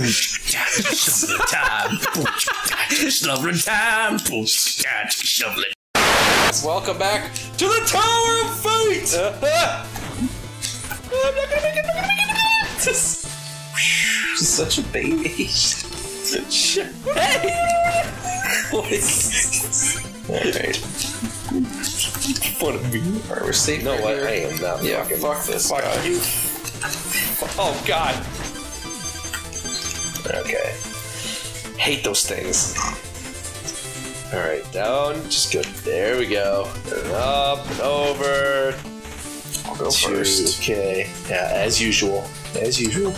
Shoveling time. Shoveling time. Shoveling. Welcome back to the Tower of Fate! Uh, I'm not gonna make it, I'm not gonna make it! She's such a baby. Such a Hey! What is Alright. What a me. Alright, we're safe. No, what? I am not Yeah, fucking fuck this fuck guy. you. Oh god. Okay. Hate those things. Alright, down. Just go. There we go. And up and over. I'll go Two, first. Okay. Yeah, as usual. As usual.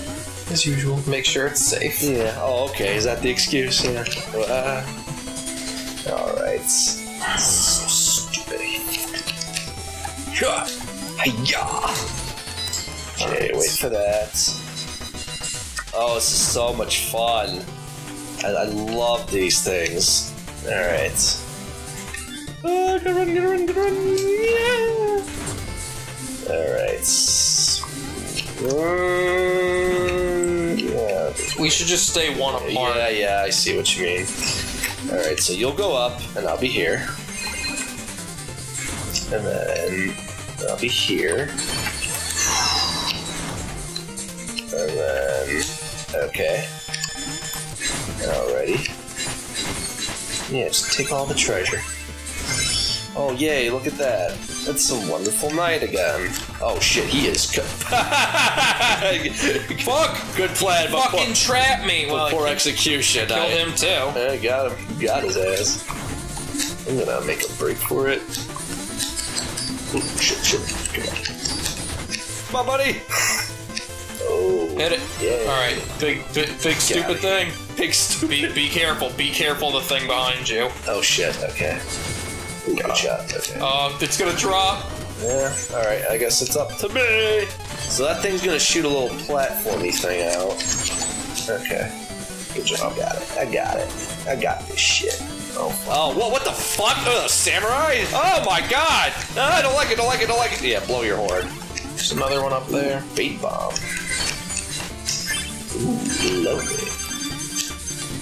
As usual. Make sure it's safe. Yeah. Oh, okay. Is that the excuse? Yeah. Uh, all right. So stupid. Yeah. Hiya. Okay, wait for that. Oh, this is so much fun. I, I love these things. All right. Oh, good run, good run, good run. Yeah. All right. Mm, yeah. We should just stay one apart. Yeah, yeah, I see what you mean. Alright, so you'll go up, and I'll be here. And then I'll be here. Okay. Alrighty. Yeah, just take all the treasure. Oh, yay, look at that. It's a wonderful night again. Oh shit, he is. Fuck! Good plan, but poor, Fucking trap me! Well, poor execution. killed I- him too. I got him. Got his ass. I'm gonna make a break for it. Ooh, shit, shit. Come on. My buddy! Oh. Hit it. Yeah. Alright, big, big, big stupid thing. Big stupid. Be, be careful, be careful of the thing behind you. Oh shit, okay. Ooh, good shot, okay. Uh, it's gonna drop. Yeah, alright, I guess it's up to me. So that thing's gonna shoot a little platformy thing out. Okay. Good job. I got it. I got it. I got this shit. Oh, oh what, what the fuck? Oh, samurai? Oh my god! No, I don't like it, don't like it, don't like it. Yeah, blow your horn. There's another one up there. Bait bomb. Ooh, lovely.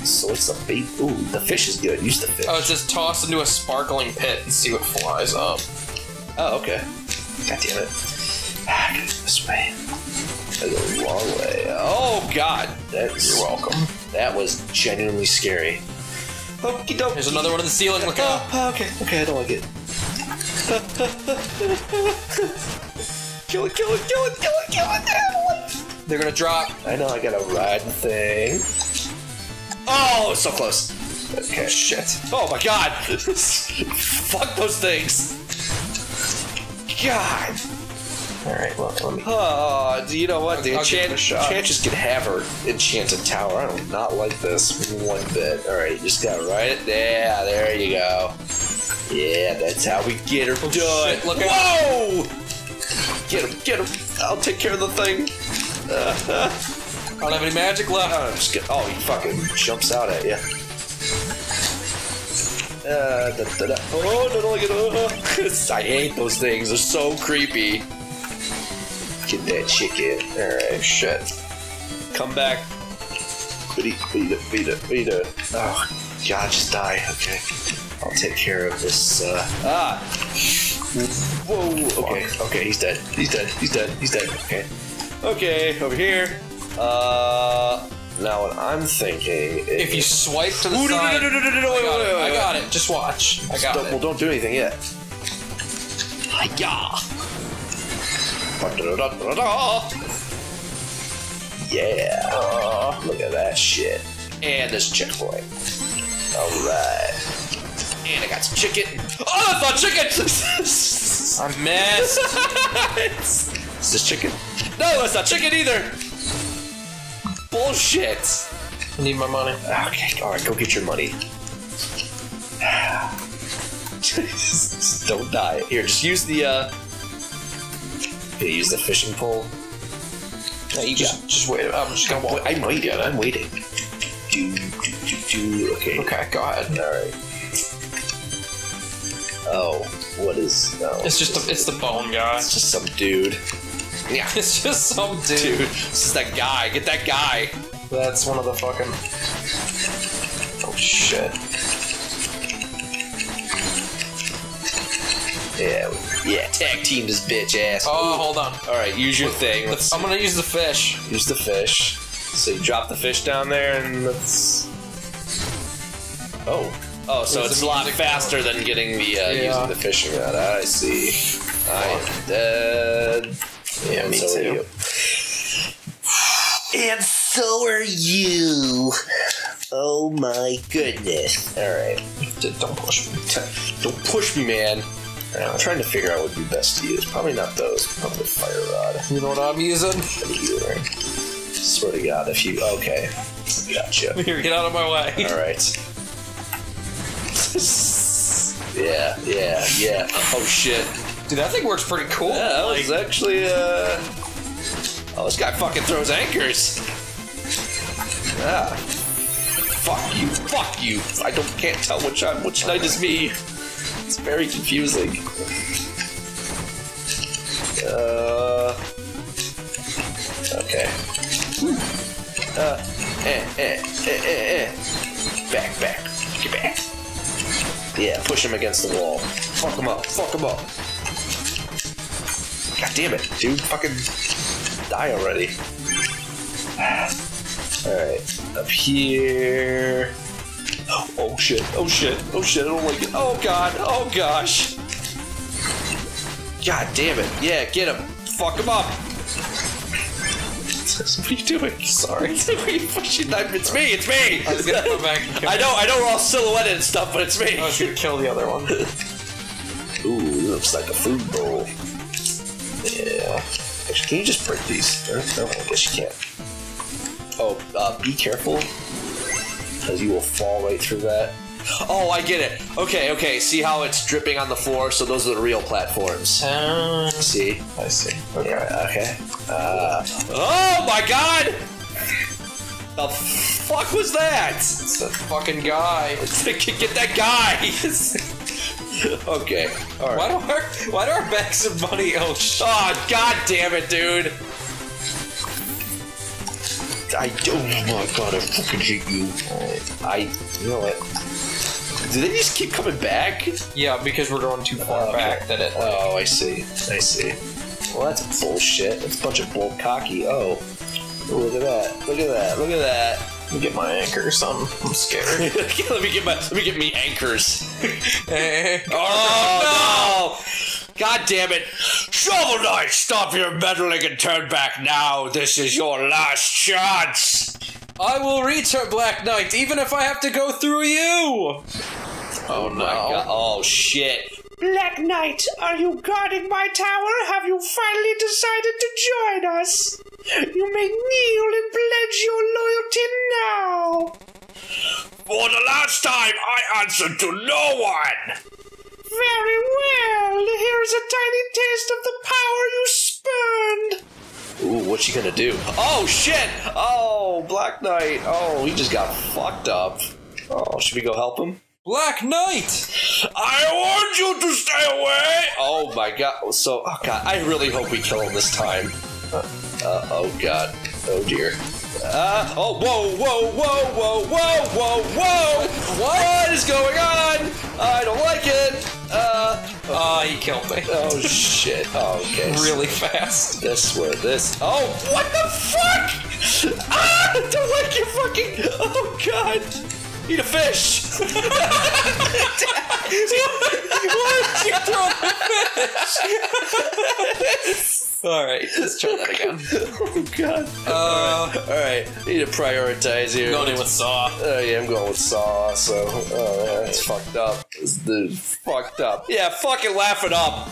So what's the bait? Ooh, the fish is good. Use the fish. Oh, it's just toss into a sparkling pit and see what flies up. Oh, okay. God damn it. Ah, I gotta go this way. Go the wrong way. Oh, God. That's, You're welcome. That was genuinely scary. Okie doke. There's another one in the ceiling. Look out. Oh, okay. Okay, I don't like it. kill it, kill it, kill it, kill it, kill it. They're gonna drop. I know I gotta ride the thing. Oh, so close. Okay. Shit. Oh my god. Fuck those things. God. Alright, well, let me. Oh, you know what? The I'll give it a enchant- shot. Can have her enchanted tower. I do not like this one bit. Alright, just gotta ride it. Yeah, there you go. Yeah, that's how we get her oh, done. Oh, look out. Get him, get him. I'll take care of the thing. I don't have any magic left. Oh, just kidding. Oh, he fucking jumps out at you. Uh, da, da, da. Oh, no, no, no, no. I hate those things. They're so creepy. Get that chicken. Alright, shit. Come back. Beat it, beat it, beat it, beat it. Oh, God, just die. Okay. I'll take care of this. Uh, ah! Whoa, okay, okay, he's dead. He's dead. He's dead. He's dead. Okay. Okay, over here. Uh, now what I'm thinking is... If you swipe to the Ooh, side, no, no, no, no, no, I got it. I got it. Just watch. I got don't, it. Well, don't do anything yet. Hiya! Yeah. Look at that shit. And this checkpoint. Alright. And I got some chicken. Oh, that's not chicken! I missed. is this chicken? No, that's not chicken either! Bullshit! I need my money. Okay, alright, go get your money. Just don't die. Here, just use the, uh... Use the fishing pole. No, you just, just wait. I'm just gonna walk. I'm waiting, I'm waiting. Do, do, do, do. Okay. Okay, go ahead. Alright. Oh, what is... No. It's just the, it's the bone guy. It's just some dude. Yeah. It's just some dude. Dude, this is that guy. Get that guy. That's one of the fucking. Oh shit. Yeah, yeah. Tag team this bitch ass. Oh, hold on. All right, use your thing. Let's I'm gonna use the fish. use the fish. So you drop the fish down there, and let's. Oh. Oh, so it's a lot faster than getting the uh, Yeah. using the fishing rod. I see. I am dead. Yeah, me so are too. you. And so are you. Oh my goodness. Alright. Don't push me. Don't push me, man. I'm trying to figure out what would be best to use. Probably not those. Probably fire rod. You know what I'm using? Either. Swear to God, if you. Okay. Gotcha. Here, get out of my way. Alright. yeah, yeah, yeah. Oh shit. Dude, that thing works pretty cool. Yeah, that Like, was actually, uh. Oh, this guy fucking throws anchors. Ah. Fuck you, fuck you. I don't can't tell which I'm, which knight is me. It's very confusing. Uh. Okay. Uh. Eh, eh, eh, eh, eh. Back, back. Get back. Yeah, push him against the wall. Fuck him up. Fuck him up. God damn it, dude. Fucking die already. Alright. Up here. Oh shit. Oh shit. Oh shit. I don't like it. Oh god. Oh gosh. God damn it. Yeah, get him. Fuck him up. What are you doing? Sorry. what are you pushing that? It's me. It's me. I was gonna go back and I know. I know we're all silhouetted and stuff, but it's me. I was gonna kill the other one. Ooh, looks like a food bowl. Yeah. Actually, can you just break these? No, I guess you can't. Oh, uh, be careful. Because you will fall right through that. Oh, I get it. Okay, okay. See how it's dripping on the floor? So those are the real platforms. Um, See? I see. Yeah, okay. Uh, oh my god! The fuck was that? It's that fucking guy. Get that guy! okay, alright. Why do our why do our bags of money? Oh shit! Oh, god damn it, dude! I don't. Oh my god, I fucking hate you. I. You know what? Do they just keep coming back? Yeah, because we're going too far oh, Okay. back. That it. Oh, I see. I see. Well, that's bullshit. That's a bunch of bull cocky. Oh. Oh, Look at that. Look at that. Look at that. Let me get my anchors. I'm, I'm scared. let me get my. Let me get me anchors. Oh, no! God damn it! Shovel Knight, stop your meddling and turn back now. This is your last chance. I will reach her, Black Knight, even if I have to go through you. Oh no! Oh shit! Black Knight, are you guarding my tower? Have you finally decided to join us? You may kneel and pledge your loyalty now. For the last time, I answered to no one. Very well. Here is a tiny taste of the power you spurned. Ooh, what's she gonna do? Oh shit! Oh, Black Knight. Oh, he just got fucked up. Oh, should we go help him? Black Knight. I warned you to stay away! Oh my god. So, oh god, I really hope we kill him this time. Uh, uh, oh god. Oh dear. Uh, oh, whoa, whoa, whoa, whoa, whoa, whoa, whoa! What is going on? I don't like it. Uh, Ah, he killed me. oh shit. Oh, okay. Really fast. This where this. Oh, what the fuck? Ah, don't like your fucking. Oh god. Eat a fish. Why did you throw the fish? All right, let's try that again. oh god. Uh, All right, need to prioritize here. going in with saw. Oh yeah, I'm going with Saw. So, oh yeah, it's fucked up. This dude's fucked up. Yeah, fucking laugh it up.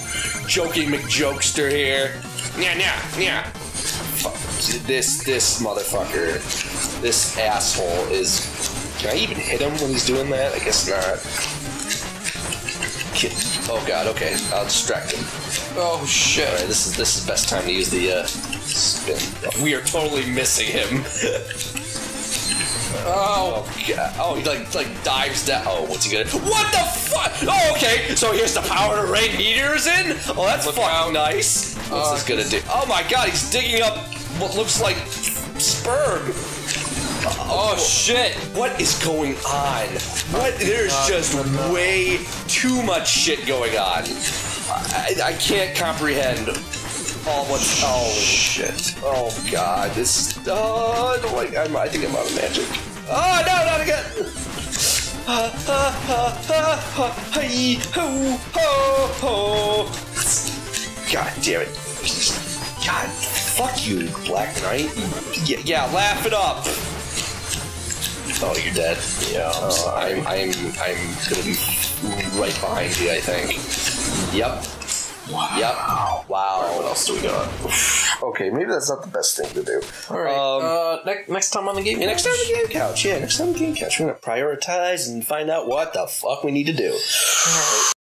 Joking McJokester here. Yeah, yeah, yeah. This this motherfucker, this asshole is. Can I even hit him when he's doing that? I guess not. Kid- Oh god. Okay, I'll distract him. Oh shit! Right, this is this is best time to use the uh, spin. We are totally missing him. Oh, Oh god! Oh, he like like dives down. Oh, what's he gonna? What the fuck? Oh, okay. So here's the power to rain meteors in. Oh, that's Look fucking out. nice. What's Uh, this gonna do? Oh my god, he's digging up what looks like sperm. Oh shit! What is going on? What? There's uh, just way too much shit going on. I, I can't comprehend all what's. Oh shit! Oh god! This. Oh, I don't like. I'm, I think I'm out of magic. Oh no! Not again! Ho, ho, ho. God damn it! God, fuck you, Black Knight. Yeah, yeah laugh it up. Oh, you're dead. Yeah, I'm sorry. I'm, I'm, I'm gonna be right behind you. I think. Yep. Wow. Yep. Wow. what else do we got? okay, maybe that's not the best thing to do. All right. Um, uh, next, next time on the game. yeah, next time on the game couch. Yeah, next time on the game couch, we're gonna prioritize and find out what the fuck we need to do.